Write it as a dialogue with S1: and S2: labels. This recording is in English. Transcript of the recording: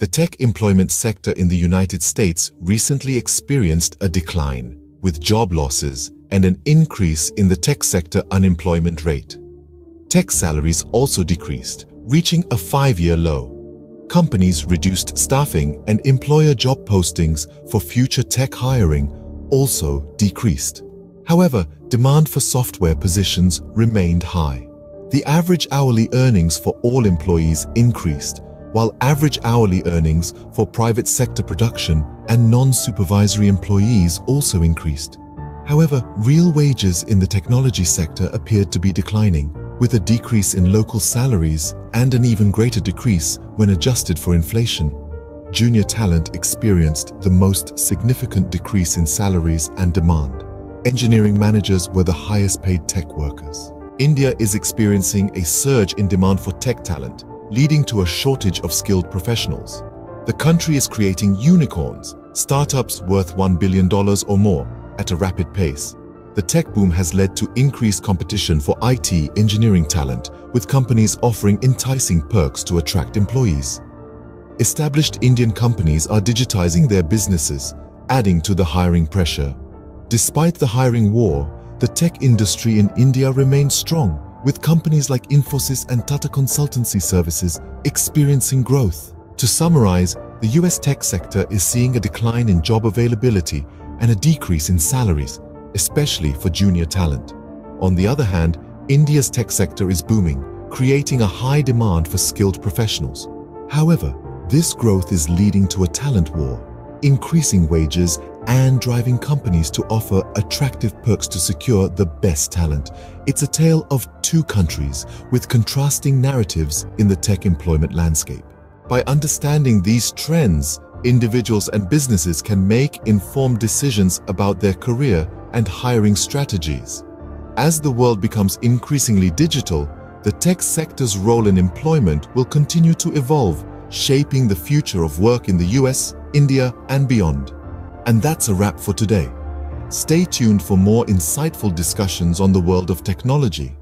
S1: The tech employment sector in the United States recently experienced a decline, with job losses and an increase in the tech sector unemployment rate. Tech salaries also decreased, reaching a five-year low. Companies reduced staffing and employer job postings for future tech hiring also decreased. However, demand for software positions remained high. The average hourly earnings for all employees increased, while average hourly earnings for private sector production and non-supervisory employees also increased. However, real wages in the technology sector appeared to be declining, with a decrease in local salaries and an even greater decrease when adjusted for inflation. Junior talent experienced the most significant decrease in salaries and demand. Engineering managers were the highest paid tech workers. India is experiencing a surge in demand for tech talent, leading to a shortage of skilled professionals. The country is creating unicorns, startups worth $1 billion or more, at a rapid pace. The tech boom has led to increased competition for IT engineering talent, with companies offering enticing perks to attract employees. Established Indian companies are digitizing their businesses, adding to the hiring pressure. Despite the hiring war, the tech industry in India remains strong, with companies like Infosys and Tata Consultancy Services experiencing growth. To summarize, the US tech sector is seeing a decline in job availability and a decrease in salaries, especially for junior talent. On the other hand, India's tech sector is booming, creating a high demand for skilled professionals. However, this growth is leading to a talent war, increasing wages and driving companies to offer attractive perks to secure the best talent. It's a tale of two countries with contrasting narratives in the tech employment landscape. By understanding these trends, individuals and businesses can make informed decisions about their career and hiring strategies. As the world becomes increasingly digital, the tech sector's role in employment will continue to evolve shaping the future of work in the US, India, and beyond. And that's a wrap for today. Stay tuned for more insightful discussions on the world of technology.